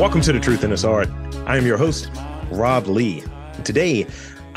Welcome to The Truth in This Art. I am your host, Rob Lee. Today,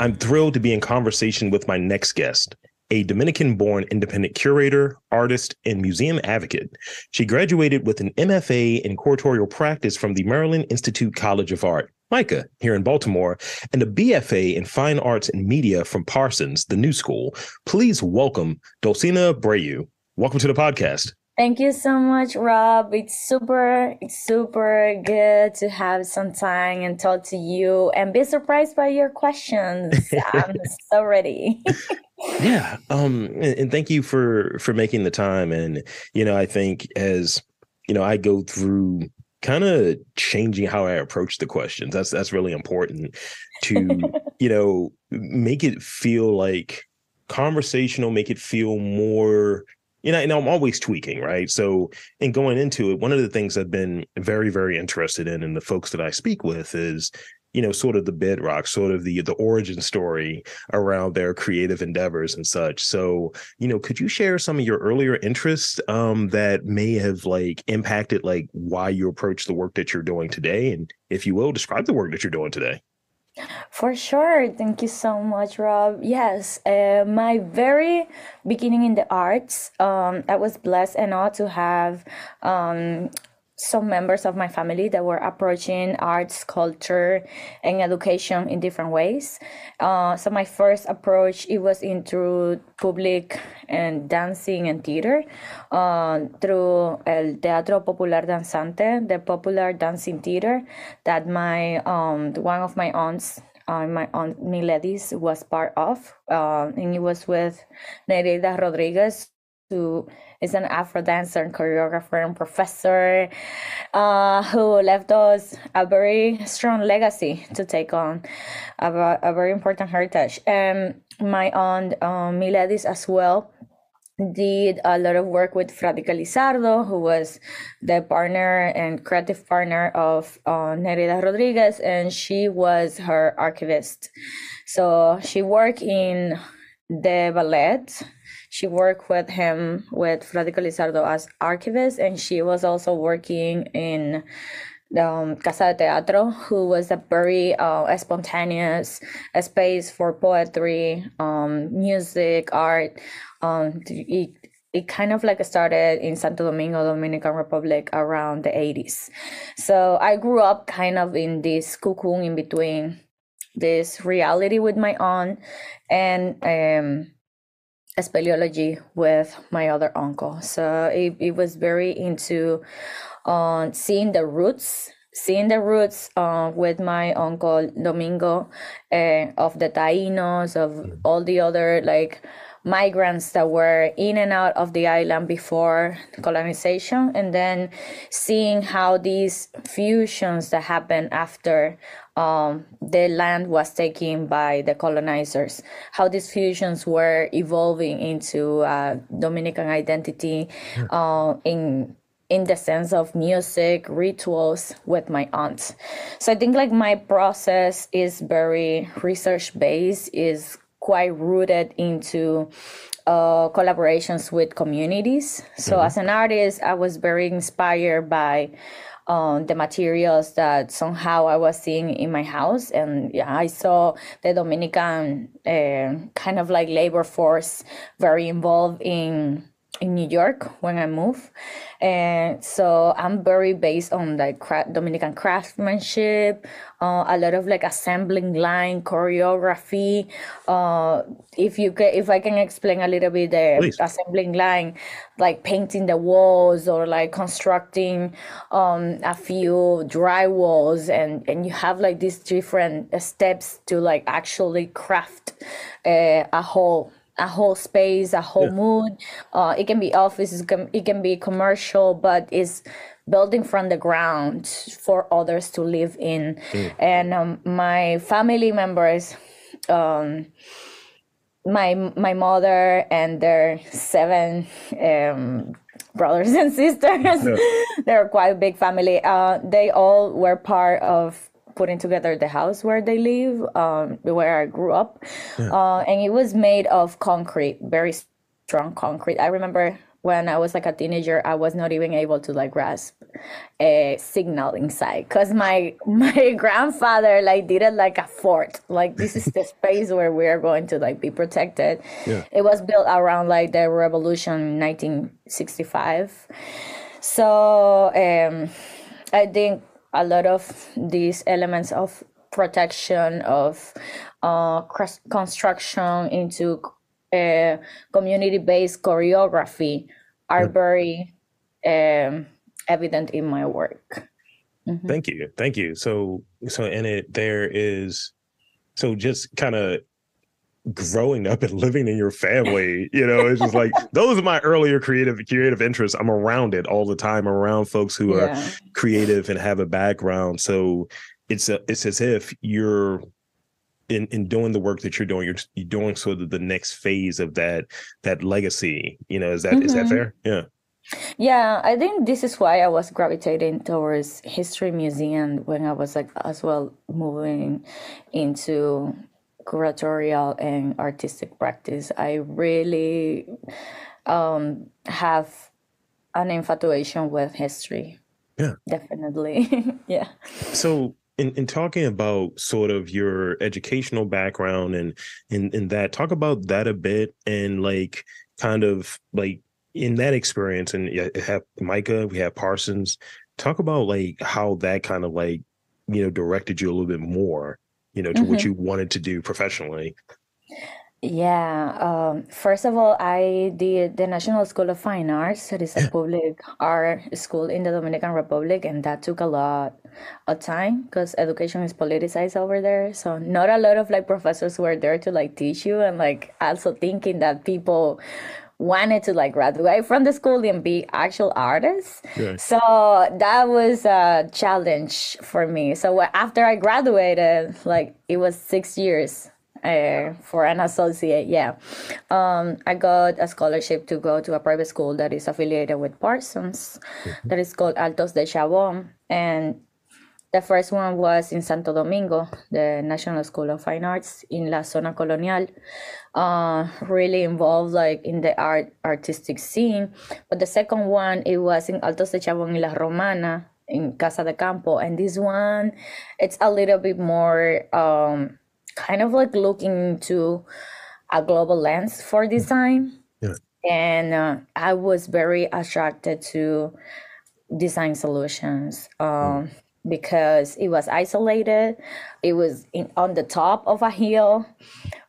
I'm thrilled to be in conversation with my next guest, a Dominican born independent curator, artist, and museum advocate. She graduated with an MFA in curatorial practice from the Maryland Institute College of Art, MICA, here in Baltimore, and a BFA in fine arts and media from Parsons, the new school. Please welcome Dulcina Abreu. Welcome to the podcast. Thank you so much, Rob. It's super, it's super good to have some time and talk to you and be surprised by your questions. I'm so ready. yeah um and, and thank you for for making the time and you know i think as you know i go through kind of changing how i approach the questions that's that's really important to you know make it feel like conversational make it feel more you know, and I'm always tweaking, right? So, in going into it, one of the things I've been very, very interested in, and the folks that I speak with, is you know sort of the bedrock sort of the the origin story around their creative endeavors and such so you know could you share some of your earlier interests um that may have like impacted like why you approach the work that you're doing today and if you will describe the work that you're doing today For sure. Thank you so much, Rob. Yes, uh, my very beginning in the arts, um, I was blessed and enough to have um, some members of my family that were approaching arts, culture, and education in different ways. Uh, so my first approach it was into public and dancing and theater uh, through El Teatro Popular Danzante, the popular dancing theater that my um, one of my aunts uh, my aunt Miledis was part of, uh, and it was with Nereida Rodriguez, who is an Afro dancer and choreographer and professor uh, who left us a very strong legacy to take on a, a very important heritage. And my aunt um, Miledis as well did a lot of work with Fradique Lizardo, who was the partner and creative partner of uh, Nereida Rodriguez, and she was her archivist. So she worked in the ballet she worked with him with Fradique Lizardo as archivist, and she was also working in um, Casa de Teatro, who was a very uh, spontaneous space for poetry, um, music, art. Um, it, it kind of like started in Santo Domingo, Dominican Republic around the 80s. So I grew up kind of in this cocoon in between this reality with my aunt and um, speleology with my other uncle. So it, it was very into uh, seeing the roots, seeing the roots uh, with my uncle Domingo uh, of the Tainos, of all the other like migrants that were in and out of the island before colonization and then seeing how these fusions that happened after um, the land was taken by the colonizers, how these fusions were evolving into uh, Dominican identity uh, in in the sense of music rituals with my aunt so i think like my process is very research based is quite rooted into uh, collaborations with communities so mm-hmm. as an artist i was very inspired by um, the materials that somehow I was seeing in my house. And yeah, I saw the Dominican uh, kind of like labor force very involved in in New York when I moved. And so I'm very based on like cra- Dominican craftsmanship, uh, a lot of like assembling line choreography. Uh, if you can, if I can explain a little bit the Please. assembling line, like painting the walls or like constructing um, a few dry walls, and and you have like these different steps to like actually craft uh, a whole a whole space, a whole Yeah. mood. Uh, it can be office, it can, it can be commercial, but it's building from the ground for others to live in. And um, my family members, um, my my mother and their seven um, brothers and sisters, they're quite a big family. Uh, they all were part of putting together the house where they live, um, where I grew up, uh, and it was made of concrete, very strong concrete. I remember when I was like a teenager, I was not even able to like grasp a signal inside because my my grandfather like did it like a fort. Like this is the space where we are going to like be protected. Yeah. It was built around like the revolution in 1965. So um, I think a lot of these elements of protection of uh, construction into uh, community-based choreography are very um, evident in my work. Thank you. Thank you. So so in it there is so just kind of growing up and living in your family, you know, it's just like those are my earlier creative creative interests. I'm around it all the time, around folks who are creative and have a background. So it's a, it's as if you're in in doing the work that you're doing, you're, you're doing sort of the next phase of that that legacy. You know, is that is that Mhm. fair? Yeah. Yeah, I think this is why I was gravitating towards history museum when I was like as well moving into curatorial and artistic practice. I really um, have an infatuation with history. Yeah. Definitely. yeah. So in, in talking about sort of your educational background and in, in that, talk about that a bit and like kind of like in that experience and yeah, you have MICA, we have Parsons. Talk about like how that kind of like, you know, directed you a little bit more, you know, to what you wanted to do professionally. Yeah, um, first of all, I did the National School of Fine Arts. It is a public art school in the Dominican Republic, and that took a lot of time because education is politicized over there. So not a lot of like professors were there to like teach you, and like also thinking that people wanted to like graduate from the school and be actual artists. So that was a challenge for me. So after I graduated, like it was six years uh, for an associate. Yeah, um, I got a scholarship to go to a private school that is affiliated with Parsons, that is called Altos de Chabón, and the first one was in Santo Domingo, the National School of Fine Arts in La Zona Colonial. Uh, really involved like in the art artistic scene. But the second one it was in Altos de Chabón y La Romana in Casa de Campo, and this one it's a little bit more um, kind of like looking into a global lens for design. Yeah. And uh, I was very attracted to design solutions um, because it was isolated. It was in, on the top of a hill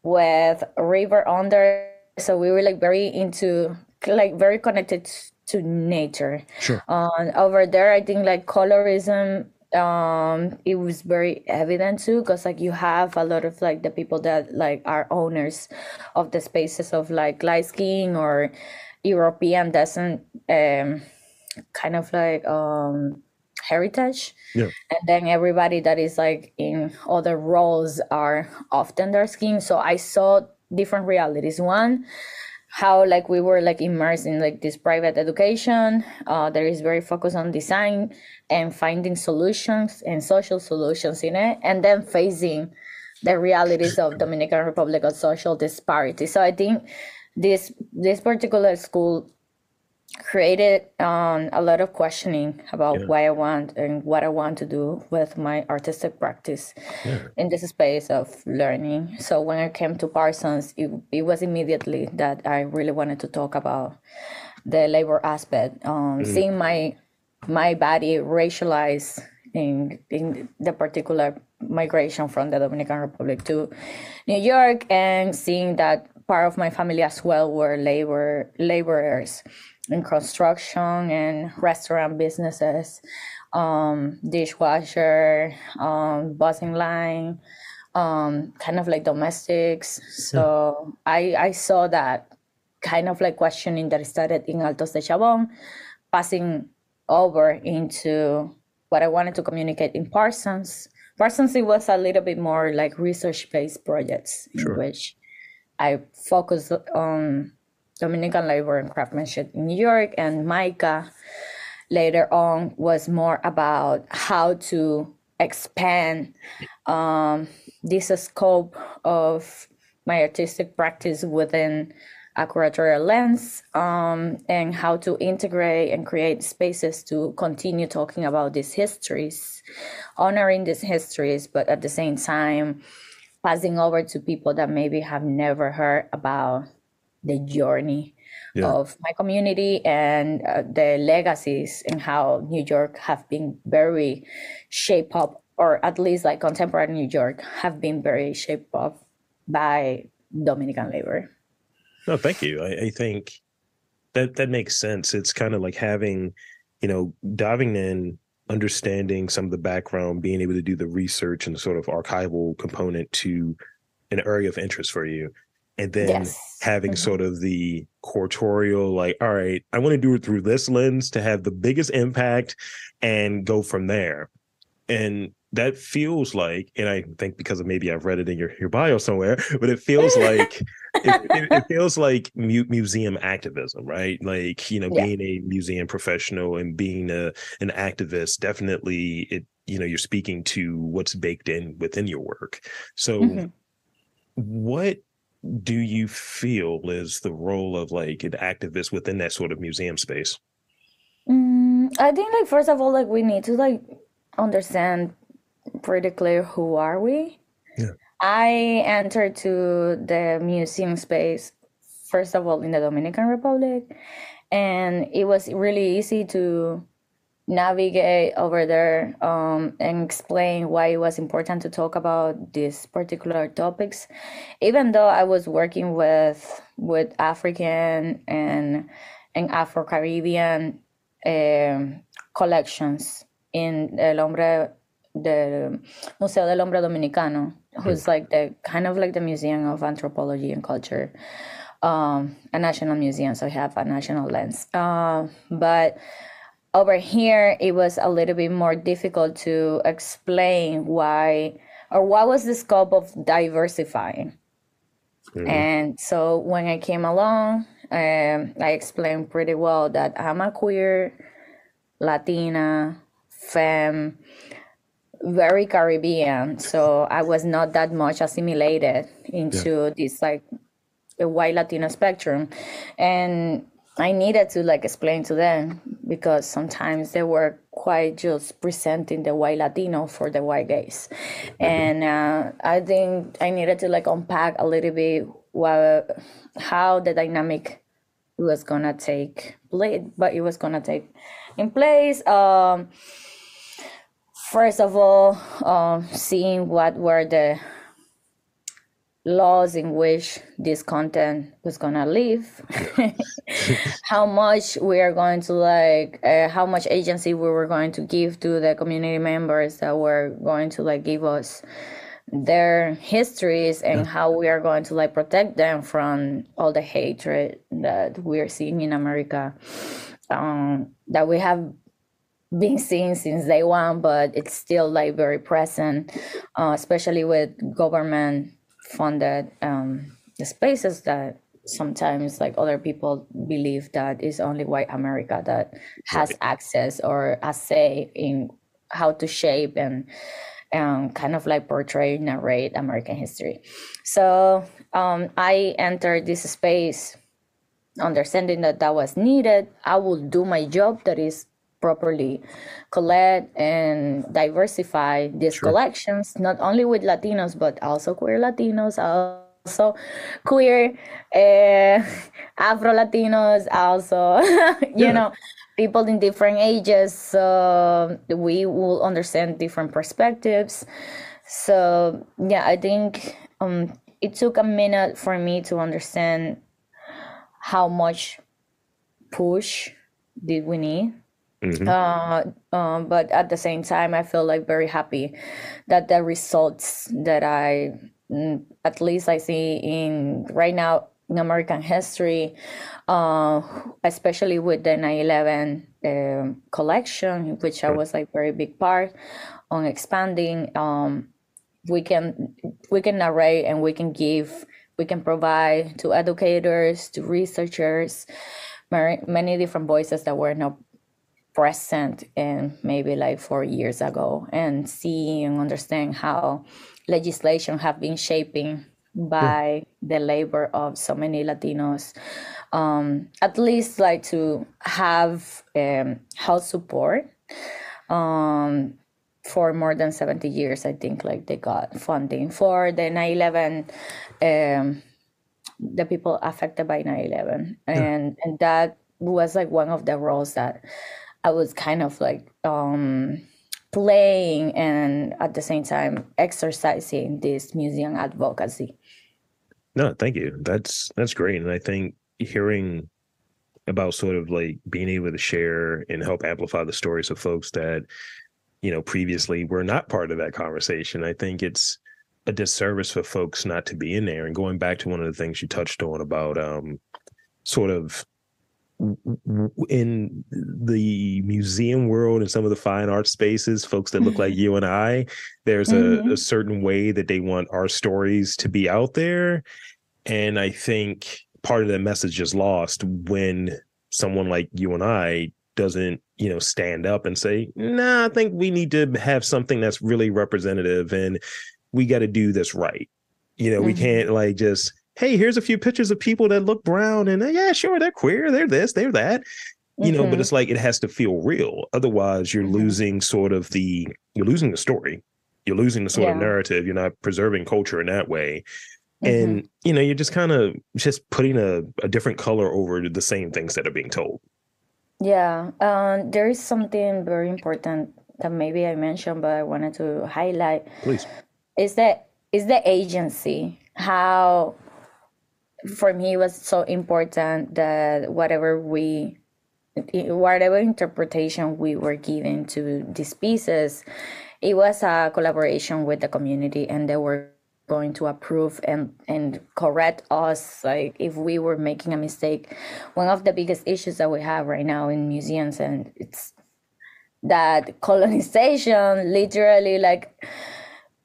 with a river under. So we were like very into, like very connected to nature. Sure. Um, over there, I think like colorism, um, it was very evident too, because like you have a lot of like the people that like are owners of the spaces of like light skiing or European descent, um, kind of like um heritage. Yeah. and then everybody that is like in other roles are often dark skin. So i saw different realities. One how like we were like immersed in like this private education uh, that is very focused on design and finding solutions and social solutions in it and then facing the realities of dominican republic of social disparity so i think this this particular school created um, a lot of questioning about Yeah. what I want and what I want to do with my artistic practice in this space of learning. So when I came to Parsons, it, it was immediately that I really wanted to talk about the labor aspect, um, seeing my my body racialized in in the particular migration from the Dominican Republic to New York, and seeing that part of my family as well were labor laborers in construction and restaurant businesses, um, dishwasher, um, buzzing line, um, kind of like domestics. So I I saw that kind of like questioning that started in Altos de Chabón, passing over into what I wanted to communicate in Parsons. Parsons, it was a little bit more like research based projects Sure. in which I focused on Dominican labor and craftsmanship in New York, and MICA later on was more about how to expand um, this scope of my artistic practice within a curatorial lens um, and how to integrate and create spaces to continue talking about these histories, honoring these histories, but at the same time, passing over to people that maybe have never heard about the journey Yeah. of my community and uh, the legacies and how New York have been very shaped up, or at least like contemporary New York have been very shaped up by Dominican labor. No, thank you. I, I think that that makes sense. It's kind of like having, you know, diving in, understanding some of the background, being able to do the research and the sort of archival component to an area of interest for you, and then Yes. having Mhm. sort of the curatorial, like, all right, I want to do it through this lens to have the biggest impact, and go from there. And that feels like, and I think because of maybe I've read it in your, your bio somewhere, but it feels like it, it, it feels like mu- museum activism, right? Like you know, Yeah. being a museum professional and being a an activist, definitely it. You know, you're speaking to what's baked in within your work. So, Mhm. what do you feel is the role of like an activist within that sort of museum space? Mm, I think like first of all, like we need to like understand pretty clear who are we. Yeah. I entered to the museum space first of all in the Dominican Republic, and it was really easy to navigate over there um, and explain why it was important to talk about these particular topics, even though I was working with with African and and Afro Caribbean um, collections in El Hombre, the Museo del Hombre Dominicano, who's like the kind of like the Museum of Anthropology and Culture, um, a national museum, so we have a national lens. Uh, but over here, it was a little bit more difficult to explain why or what was the scope of diversifying. Mhm. And so when I came along, um, I explained pretty well that I'm a queer, Latina, femme, very Caribbean. So I was not that much assimilated into this like a white Latino spectrum. And I needed to like explain to them because sometimes they were quite just presenting the white Latino for the white gaze. And uh, I think I needed to like unpack a little bit what, how the dynamic was gonna take place, but it was gonna take in place. Um, first of all, um, seeing what were the laws in which this content was gonna live. How much we are going to like uh, how much agency we were going to give to the community members that were going to like give us their histories and how we are going to like protect them from all the hatred that we're seeing in america. Um, that we have been seeing since day one, but it's still like very present, uh, especially with government funded um, spaces that sometimes like other people believe that it's only white America that has access or a say in how to shape and um, kind of like portray, narrate American history. So um, I entered this space understanding that that was needed. I will do my job that is properly collect and diversify these collections, not only with Latinos, but also queer Latinos, also queer uh, Afro Latinos, also, you Yeah. know, people in different ages. So we will understand different perspectives. So, yeah, I think um, it took a minute for me to understand how much push did we need Mhm. uh, um, but at the same time, I feel like very happy that the results that I, mm, at least I see in right now in American history, uh, especially with the 9/11 um, collection, which I was like very big part on expanding. Um, we can we can narrate and we can give we can provide to educators to researchers many different voices that were not present in maybe like four years ago and see and understand how legislation have been shaping by the labor of so many Latinos. Um, at least like to have um, health support um, for more than 70 years. I think like they got funding for the 9/11, um, the people affected by 9/11, and and that was like one of the roles that I was kind of like um, playing and at the same time exercising this museum advocacy. No, thank you. That's that's great, and I think hearing about sort of like being able to share and help amplify the stories of folks that you know previously were not part of that conversation. I think it's a disservice for folks not to be in there. And going back to one of the things you touched on about um, sort of in the museum world and some of the fine art spaces, folks that look like you and I, there's Mhm. a, a certain way that they want our stories to be out there. And I think part of that message is lost when someone like you and I doesn't, you know, stand up and say, nah, I think we need to have something that's really representative and we got to do this right. You know, we Mhm. can't like just, hey, here's a few pictures of people that look brown and uh, yeah, sure, they're queer, they're this, they're that. You know, but Mhm. it's like it has to feel real. Otherwise, you're Mhm. losing sort of the you're losing the story. You're losing the sort of narrative. You're not preserving culture in that way. Mhm. And you know, you're just kind of just putting a, a different color over the same things that are being told. Yeah, um, there is something very important that maybe I mentioned, but I wanted to highlight. Please. Is that is the agency how for me it was so important that whatever we whatever interpretation we were giving to these pieces it was a collaboration with the community and they were going to approve and and correct us. Like if we were making a mistake one of the biggest issues that we have right now in museums and it's that colonization literally like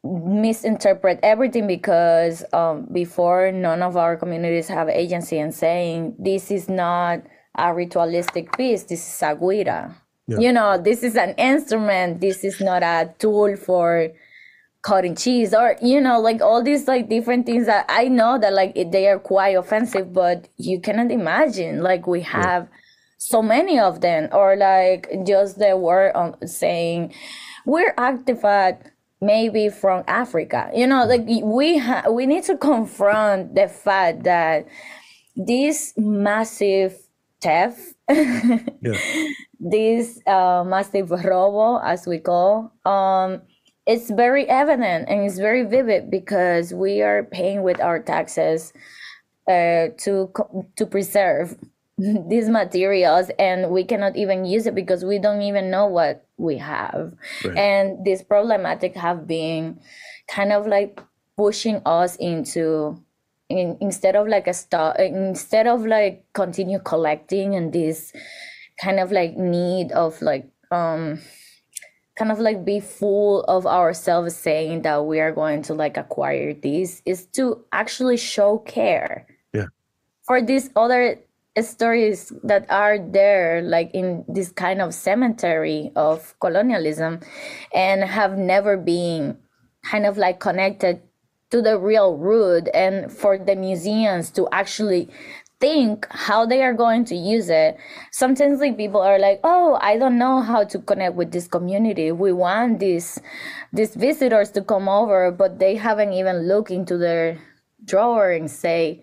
misinterpret everything because um, before none of our communities have agency and saying this is not a ritualistic piece this is a guira Yeah. you know this is an instrument this is not a tool for cutting cheese or you know like all these like different things that i know that like they are quite offensive but you cannot imagine like we have so many of them or like just the word on saying we're activat maybe from africa you know like we ha- we need to confront the fact that this massive theft Yeah. this uh, massive robo as we call um it's very evident and it's very vivid because we are paying with our taxes uh, to co- to preserve these materials and we cannot even use it because we don't even know what we have Right. and this problematic have been kind of like pushing us into in, instead of like a start instead of like continue collecting and this kind of like need of like um kind of like be full of ourselves saying that we are going to like acquire this is to actually show care Yeah. for these other stories that are there like in this kind of cemetery of colonialism and have never been kind of like connected to the real root and for the museums to actually think how they are going to use it. Sometimes like people are like oh i don't know how to connect with this community. We want these these visitors to come over but they haven't even looked into their drawer and say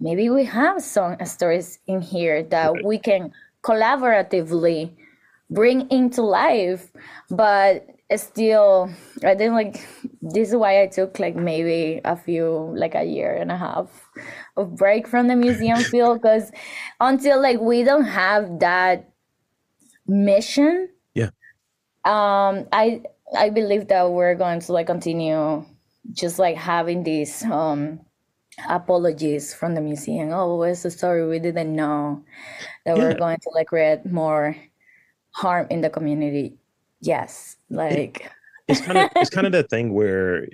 maybe we have some stories in here that Right. we can collaboratively bring into life but still i think like this is why i took like maybe a few like a year and a half of break from the museum field because until like we don't have that mission Yeah. um i i believe that we're going to like continue just like having these um apologies from the museum. Oh what's the story we didn't know that we're going to like create more harm in the community. Yes like it's kind of it's kind of that thing where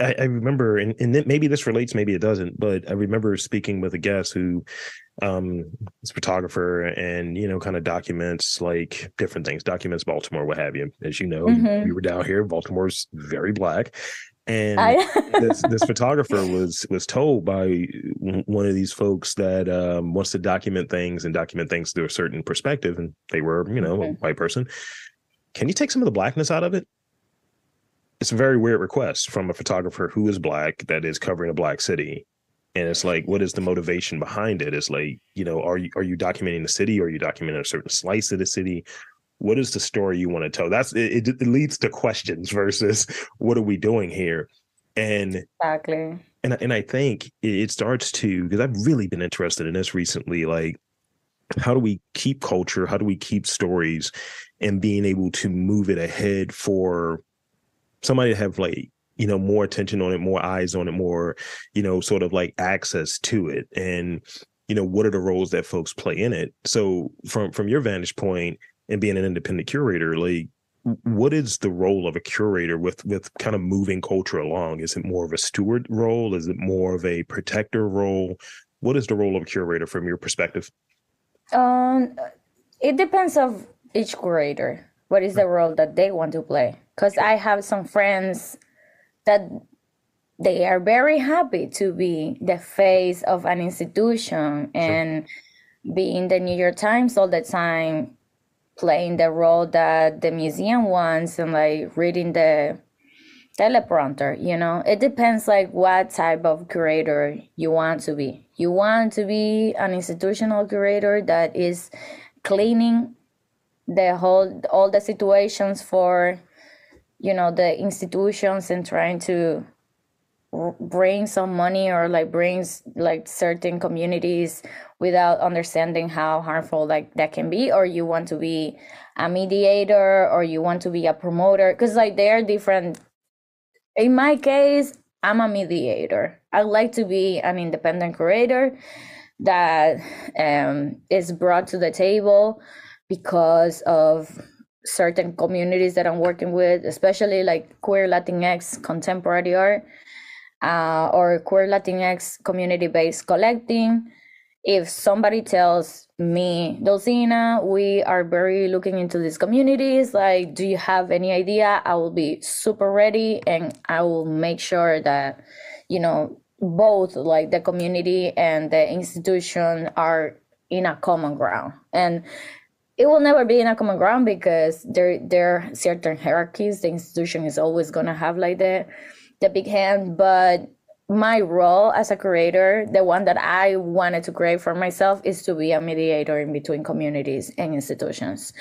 I, I remember, and, and maybe this relates, maybe it doesn't, but I remember speaking with a guest who um is a photographer and you know kind of documents like different things documents baltimore what have you. As you know Mhm. you were down here baltimore's very black and I this this photographer was was told by one of these folks that um, wants to document things and document things through a certain perspective, and they were, you know, a white person. Can you take some of the blackness out of it? It's a very weird request from a photographer who is black that is covering a black city, and it's like, what is the motivation behind it? It's like, you know, are you are you documenting the city? Or are you documenting a certain slice of the city? What is the story you want to tell? That's it, it, leads to questions versus what are we doing here? And exactly. and I- and I think it it starts to because I've really been interested in this recently. Like, how do we keep culture? How do we keep stories, and being able to move it ahead for somebody to have like you know more attention on it, more eyes on it, more you know sort of like access to it, and you know what are the roles that folks play in it. So from from your vantage point and being an independent curator, like what is the role of a curator with with kind of moving culture along? Is it more of a steward role? Is it more of a protector role? What is the role of a curator from your perspective? Um, it depends of each curator. What is the role that they want to play? Because I have some friends that they are very happy to be the face of an institution and be in the New York Times all the time, playing the role that the museum wants and like reading the teleprompter you know? It depends like what type of curator you want to be. You want to be an institutional curator that is cleaning the whole all the situations for you know the institutions and trying to bring some money or like brings like certain communities without understanding how harmful like that can be or you want to be a mediator or you want to be a promoter because like they are different. In my case i'm a mediator. I like to be an independent curator that um, is brought to the table because of certain communities that i'm working with especially like queer latinx contemporary art uh, or queer latinx community-based collecting. If somebody tells me dulcina we are very looking into these communities like do you have any idea? I will be super ready and i will make sure that you know both like the community and the institution are in a common ground. And it will never be in a common ground because there there are certain hierarchies. The institution is always going to have like the the big hand but my role as a creator, the one that i wanted to create for myself is to be a mediator in between communities and institutions.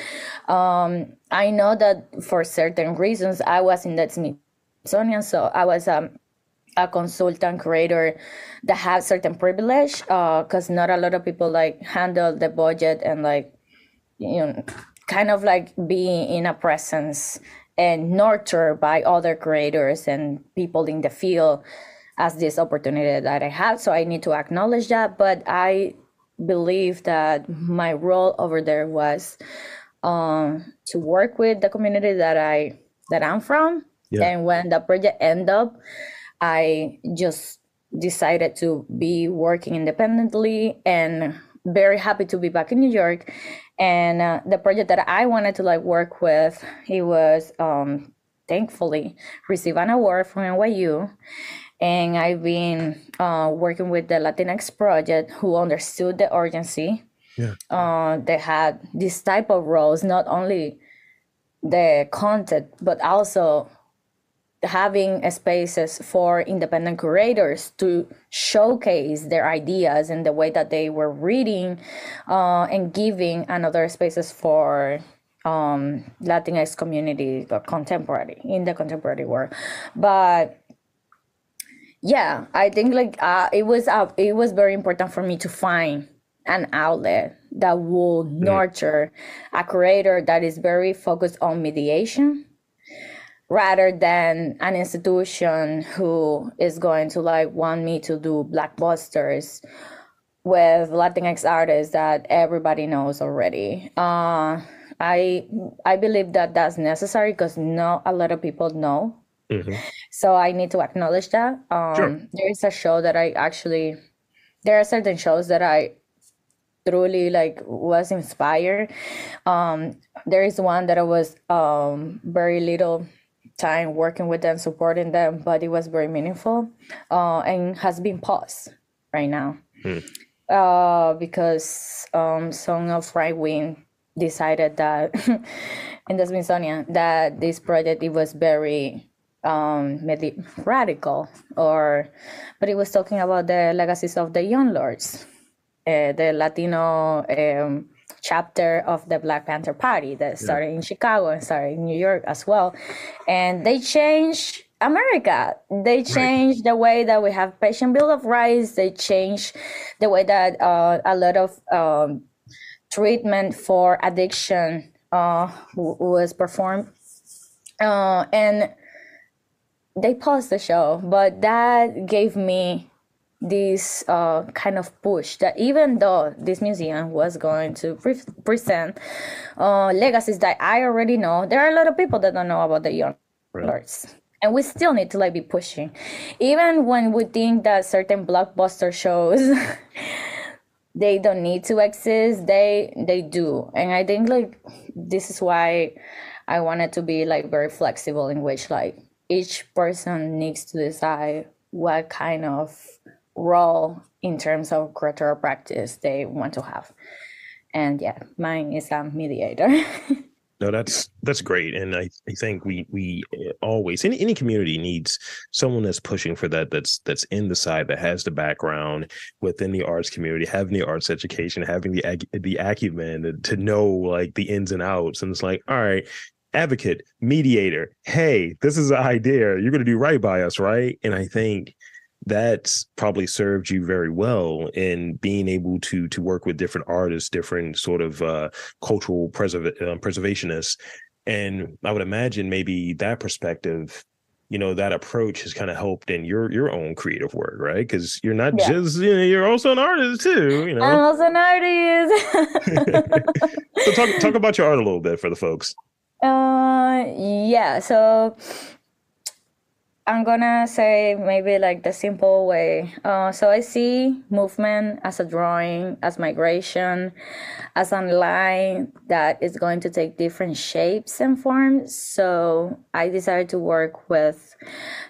Um, i know that for certain reasons i was in that smithsonian so i was um, a consultant creator that had certain privilege because not a lot of people like handle the budget and like you know kind of like being in a presence and nurtured by other creators and people in the field as this opportunity that I had. So I need to acknowledge that. But I believe that my role over there was um, to work with the community that I that I'm from. Yeah. And when the project ended up, I just decided to be working independently and very happy to be back in New York. And uh, the project that I wanted to like work with, it was um, thankfully receive an award from NYU. And I've been uh, working with the Latinx project who understood the urgency. Yeah. Uh, they had this type of roles, not only the content, but also having spaces for independent curators to showcase their ideas and the way that they were reading uh, and giving another spaces for um, Latinx community or contemporary in the contemporary world. But yeah, I think like uh, it was uh, it was very important for me to find an outlet that will nurture a creator that is very focused on mediation rather than an institution who is going to like want me to do blockbusters with Latinx artists that everybody knows already. Uh, I I believe that that's necessary because not a lot of people know. Mhm. So I need to acknowledge that. Um, Sure. There is a show that I actually, there are certain shows that I truly like was inspired. Um, there is one that I was um very little time working with them, supporting them, but it was very meaningful, uh, and has been paused right now, uh, because um some of right wing decided that in the Smithsonian that this project it was very um maybe radical or but it was talking about the legacies of the young lords uh, the Latino um, chapter of the Black Panther Party that started in Chicago and started in New York as well. And they changed America. They changed the way that we have patient bill of rights. They changed the way that uh, a lot of um, treatment for addiction uh, was performed. Uh, and they paused the show, but that gave me this uh, kind of push that even though this museum was going to pre- present uh, legacies that I already know, there are a lot of people that don't know about the young lords. And we still need to like be pushing, even when we think that certain blockbuster shows they don't need to exist. They they do, and I think like this is why I wanted to be like very flexible in which like each person needs to decide what kind of role in terms of curatorial practice they want to have. And yeah, mine is a mediator. No, that's that's great, and I, I think we we uh, always any any community needs someone that's pushing for that that's that's in the side that has the background within the arts community, having the arts education, having the the acumen to know like the ins and outs, and it's like, all right, advocate, mediator, hey, this is an idea, you're going to do right by us, right? And I think that's probably served you very well in being able to to work with different artists different sort of uh cultural preserv- uh, preservationists and i would imagine maybe that perspective you know that approach has kind of helped in your your own creative work right because you're not Yeah. just you know you're also an artist too you know I'm also an artist. so talk talk about your art a little bit for the folks Uh, yeah. So I'm gonna say maybe like the simple way. Uh, so I see movement as a drawing, as migration, as a line that is going to take different shapes and forms. So I decided to work with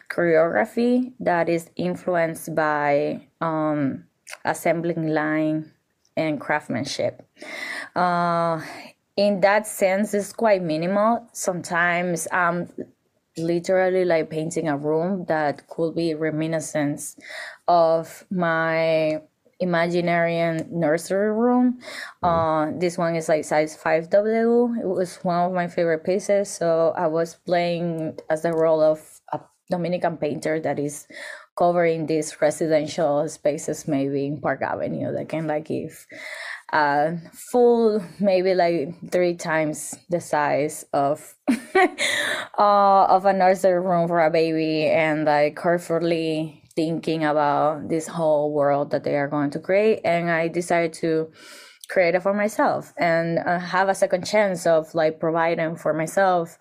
choreography that is influenced by um, assembling line and craftsmanship. Uh, in that sense, it's quite minimal. Sometimes I'm literally like painting a room that could be reminiscence of my imaginary nursery room. Uh, this one is like size 5W. It was one of my favorite pieces. So I was playing as the role of a Dominican painter that is covering these residential spaces maybe in Park Avenue that can like give uh full maybe like three times the size of uh of a nursery room for a baby and like carefully thinking about this whole world that they are going to create and i decided to create it for myself and uh, have a second chance of like providing for myself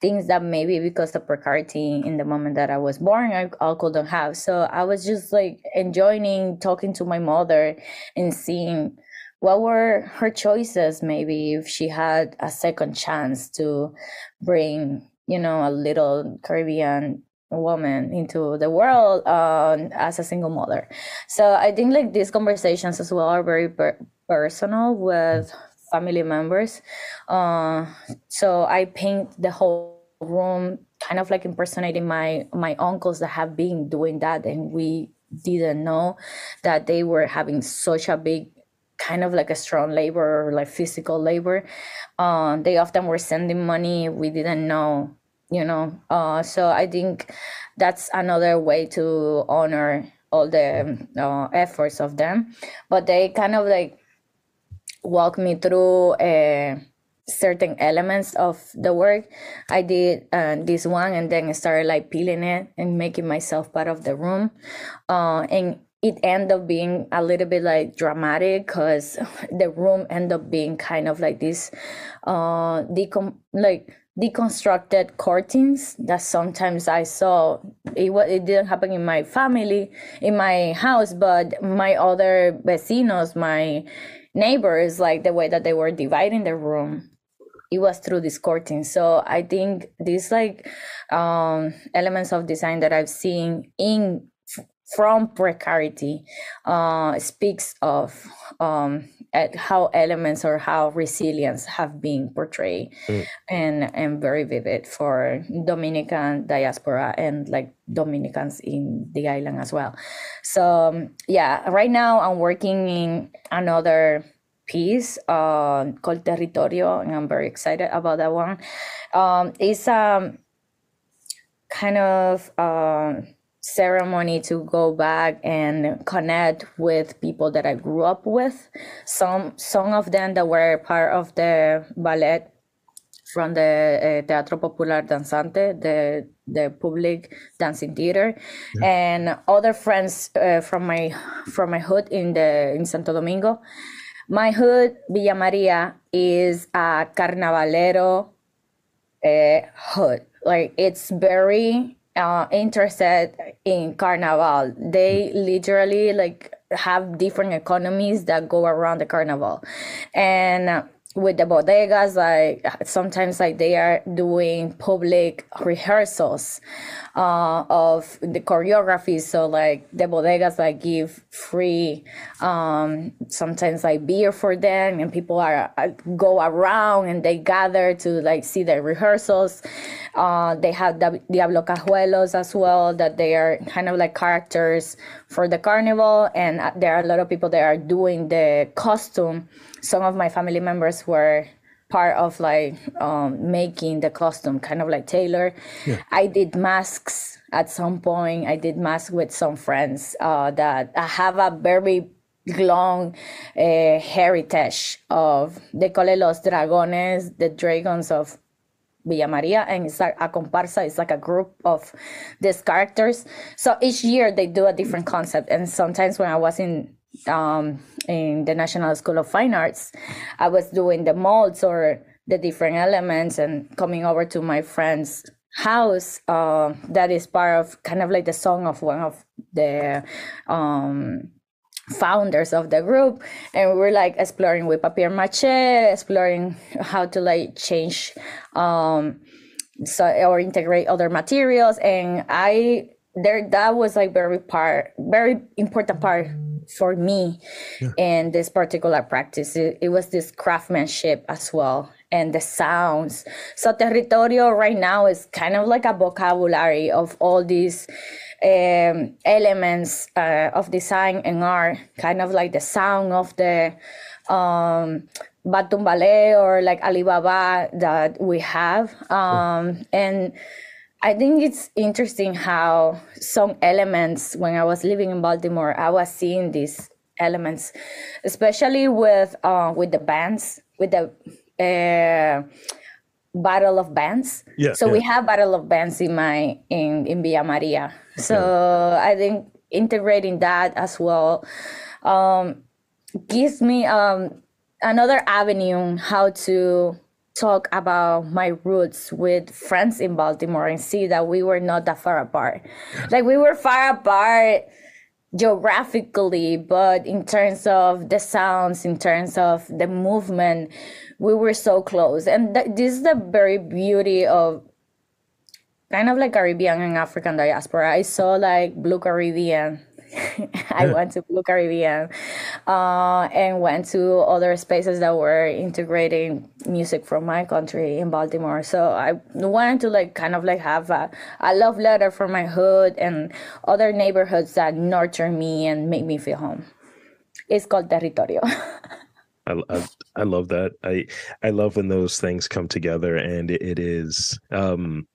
things that maybe because of precarity in the moment that I was born I, I couldn't have. So I was just like enjoying talking to my mother and seeing what were her choices maybe if she had a second chance to bring you know a little Caribbean woman into the world uh, as a single mother. So I think like these conversations as well are very per- personal with family members. Uh, so I paint the whole room kind of like impersonating my my uncles that have been doing that and we didn't know that they were having such a big kind of like a strong labor or like physical labor uh, they often were sending money we didn't know you know uh, so i think that's another way to honor all the uh, efforts of them but they kind of like walk me through uh, certain elements of the work. I did uh, this one and then started like peeling it and making myself part of the room. Uh, and it ended up being a little bit like dramatic because the room ended up being kind of like this uh decom- like deconstructed curtains that sometimes I saw. It was it didn't happen in my family in my house but my other vecinos my neighbors like the way that they were dividing the room it was through this curtain so i think these like um elements of design that i've seen in from precarity uh, speaks of um, at how elements or how resilience have been portrayed Mm. and and very vivid for Dominican diaspora and like Dominicans in the island as well. So um, yeah, right now I'm working in another piece uh, called Territorio, and I'm very excited about that one. Um, it's um kind of um ceremony to go back and connect with people that I grew up with. Some some of them that were part of the ballet from the uh, Teatro Popular Danzante, the the public dancing theater, and other friends uh, from my from my hood in the in Santo Domingo. My hood, Villa Maria, is a carnavalero uh, hood. Like it's very uh, interested in carnival. They literally like have different economies that go around the carnival, and uh, with the bodegas, like sometimes like they are doing public rehearsals uh, of the choreography. So like the bodegas like give free um, sometimes like beer for them, and people are uh, go around and they gather to like see the rehearsals. Uh, they have the Diablo Cojuelos as well, that they are kind of like characters for the carnival, and uh, there are a lot of people that are doing the costume. Some of my family members were part of like um, making the costume, kind of like tailor. I did masks at some point. I did masks with some friends uh, that I have a very long uh, heritage of they call it los dragones, the dragons of Villa Maria, and it's like a comparsa. It's like a group of these characters. So each year they do a different concept, and sometimes when I was in um, in the National School of Fine Arts, I was doing the molds or the different elements, and coming over to my friend's house. Uh, that is part of kind of like the song of one of the um, founders of the group and we were like exploring with papier mache exploring how to like change um so or integrate other materials and i there that was like very part very important part for me in this particular practice. It, it was this craftsmanship as well and the sounds. So territorio right now is kind of like a vocabulary of all these um, elements uh, of design and art, kind of like the sound of the um, Batumbale or like Alibaba that we have. Um, and I think it's interesting how some elements, when I was living in Baltimore, I was seeing these elements, especially with uh, with the bands, with the uh, battle of bands. Yeah, So yeah. we have battle of bands in my in in Villa Maria. So I think integrating that as well um, gives me um, another avenue how to talk about my roots with friends in Baltimore and see that we were not that far apart. Like we were far apart geographically, but in terms of the sounds, in terms of the movement, we were so close. And th- this is the very beauty of kind of like Caribbean and African diaspora. I saw like Blue Caribbean. I went to Blue Caribbean uh, and went to other spaces that were integrating music from my country in Baltimore. So I wanted to like kind of like have a, a love letter for my hood and other neighborhoods that nurture me and make me feel home. It's called Territorio. I, I I love that. I I love when those things come together, and it, it is um,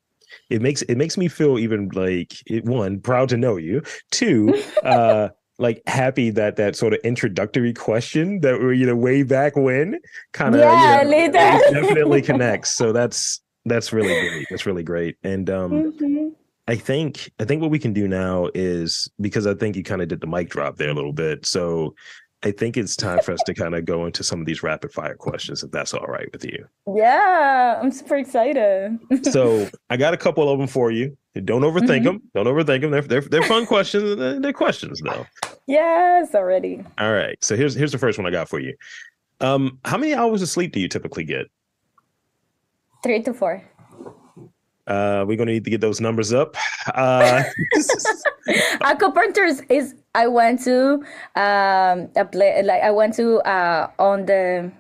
it makes it makes me feel even like it, one proud to know you. Two, uh, like happy that that sort of introductory question that were you know way back when kind of Yeah, you know, it definitely connects. So that's that's really great. That's really great. And um, Mhm. I think I think what we can do now is because I think you kind of did the mic drop there a little bit. So I think it's time for us to kind of go into some of these rapid fire questions, if that's all right with you. Yeah, I'm super excited. So I got a couple of them for you. Don't overthink Mhm. them. Don't overthink them. They're they're, they're fun questions. They're, they're questions though. yes, already. All right. So here's here's the first one I got for you. Um, how many hours of sleep do you typically get? Three to four. Uh, we're gonna need to get those numbers up. Uh, acupuncture is, is I went to um a play like I went to uh on the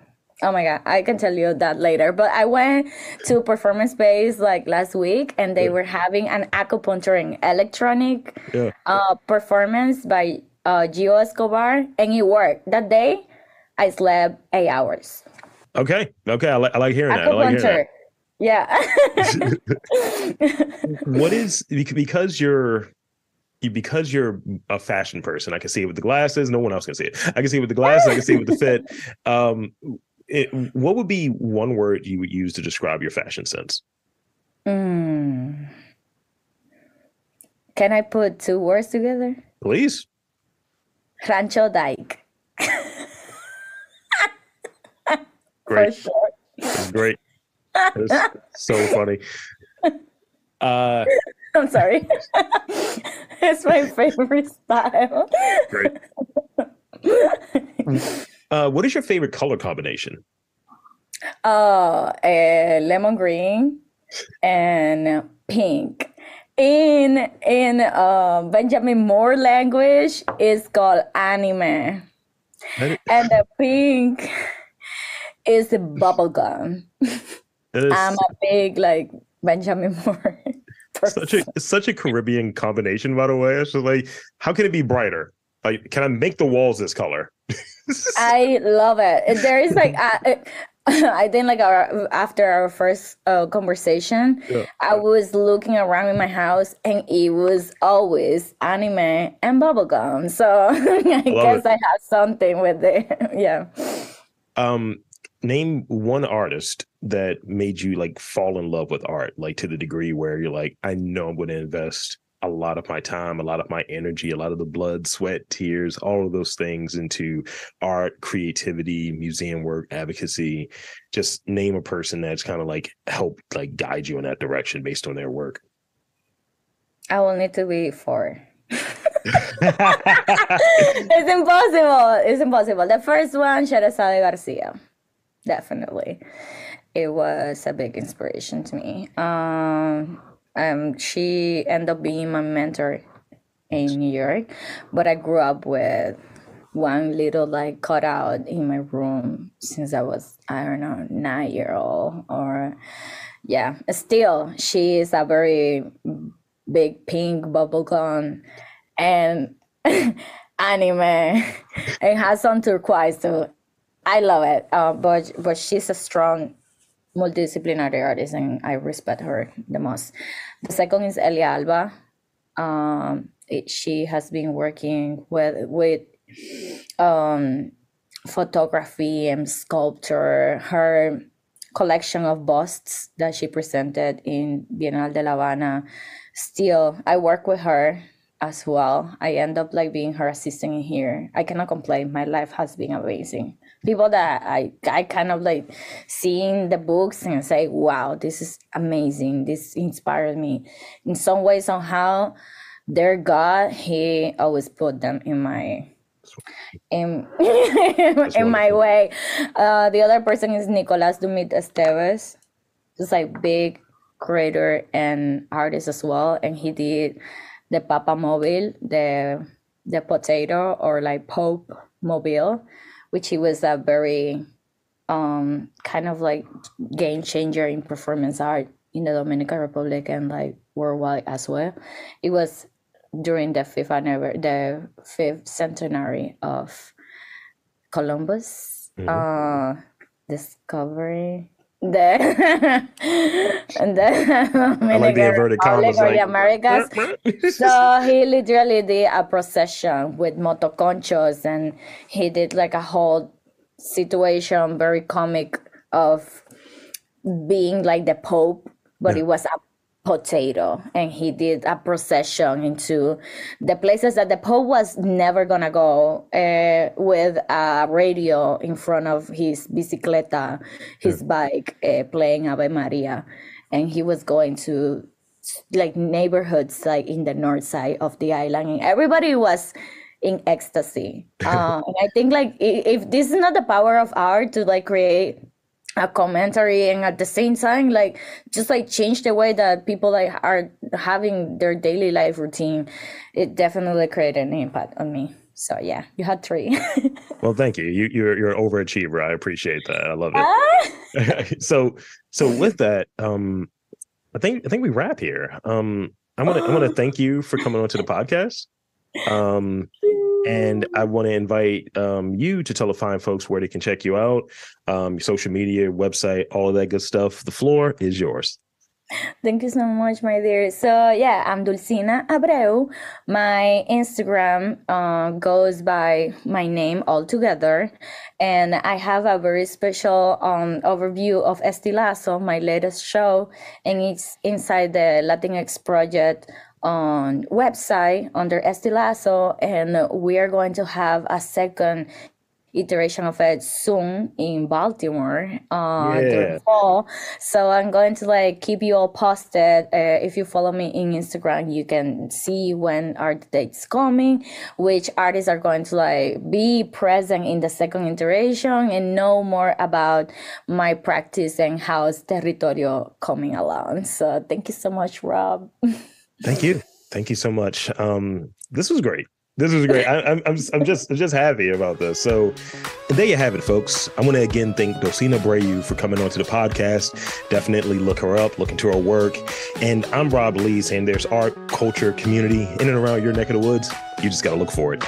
oh my god I can tell you that later but I went to performance space like last week and they Yeah. were having an acupuncture and electronic yeah. uh performance by uh Gio Escobar and it worked that day I slept eight hours Okay. Okay. I, like I like hearing that. I like hearing acupuncture yeah. What is because you're you- because you're a fashion person. I can see it with the glasses. No one else can see it. I can see it with the glasses. I can see it with the fit. Um, it, what would be one word you would use to describe your fashion sense? Mm. Can I put two words together? Please. Rancho Dyke. Great. Sure. That's great. That's so funny. Uh, I'm sorry. it's my favorite style. great. Uh, what is your favorite color combination? Uh, lemon green and pink. In in uh, Benjamin Moore language, it's called anime, and the pink is the bubble gum. I'm a big like Benjamin Moore. such a such a Caribbean combination, by the way. It's just like, how can it be brighter? Like, can I make the walls this color? I love it. There is like I, I think like our after our first uh, conversation, Yeah. I was looking around in my house and it was always anime and bubblegum. So I guess it. I have something with it. yeah. um, name one artist that made you like fall in love with art, like to the degree where you're like, I know I'm going to invest a lot of my time, a lot of my energy, a lot of the blood, sweat, tears, all of those things into art, creativity, museum work, advocacy. Just name a person that's kind of like help like guide you in that direction based on their work. I will need to be four. it's impossible. It's impossible. The first one, Scherezade Garcia. Definitely. It was a big inspiration to me. Um, um, she ended up being my mentor in New York, but I grew up with one little like cutout in my room since I was, I don't know, nine year old or yeah. Still, she is a very big pink bubblegum and anime it has some turquoise too. I love it. Uh, but but she's a strong multidisciplinary artist and I respect her the most. The second is Elia Alba. Um, it, she has been working with with um, photography and sculpture. Her collection of busts that she presented in Bienal de La Habana. Still, I work with her as well. I end up like being her assistant here. I cannot complain. My life has been amazing. People that I I kind of like seeing the books and say, wow, this is amazing. This inspired me. In some way, somehow, their God, he always put them in my in in my way. Uh, the other person is Nicolas Dumit Estevez. He's like big creator and artist as well, and he did the Papa Mobile, the the potato or like Pope Mobile, which he was a very um kind of like game changer in performance art in the Dominican Republic and like worldwide as well. It was during the fifth anniversary, the fifth centenary of Columbus Mhm. uh discovery the and the I like the Dominican inverted Republic commas. or Like, Americas. so he literally did a procession with motoconchos and he did like a whole situation very comic of being like the pope but Yeah. it was a potato and he did a procession into the places that the pope was never gonna go uh, with a radio in front of his bicicleta his bike uh, playing ave maria. And he was going to like neighborhoods like in the north side of the island and everybody was in ecstasy. Uh, and i think like if this is not the power of art to like create a commentary and at the same time like just like change the way that people like are having their daily life routine it definitely created an impact on me so yeah you had three Well, thank you. You you're you're an overachiever. I appreciate that. I love it. Ah! so so with that, um, I think I think we wrap here. Um, I want to I want to thank you for coming onto the podcast. Um, and I want to invite um you to tell the fine folks where they can check you out, um, social media, website, all of that good stuff. The floor is yours. Thank you so much, my dear. So yeah, I'm Dulcina Abreu. My Instagram uh, goes by my name altogether, and I have a very special um, overview of Estilazo, my latest show, and it's inside the Latinx Project on website under Estilazo, and we are going to have a second iteration of it soon in Baltimore uh, Yeah. during fall. So I'm going to like keep you all posted. Uh, if you follow me in Instagram, you can see when are the dates coming, which artists are going to like be present in the second iteration, and know more about my practice and how's Territorio coming along. So thank you so much, Rob. Thank you. Thank you so much. Um, this was great. This was great. I, I'm, I'm, just, I'm just, I'm just happy about this. So, there you have it, folks. I want to again thank Dulcina Abreu for coming onto the podcast. Definitely look her up, look into her work. And I'm Rob Lee, saying there's art, culture, community in and around your neck of the woods. You just got to look for it.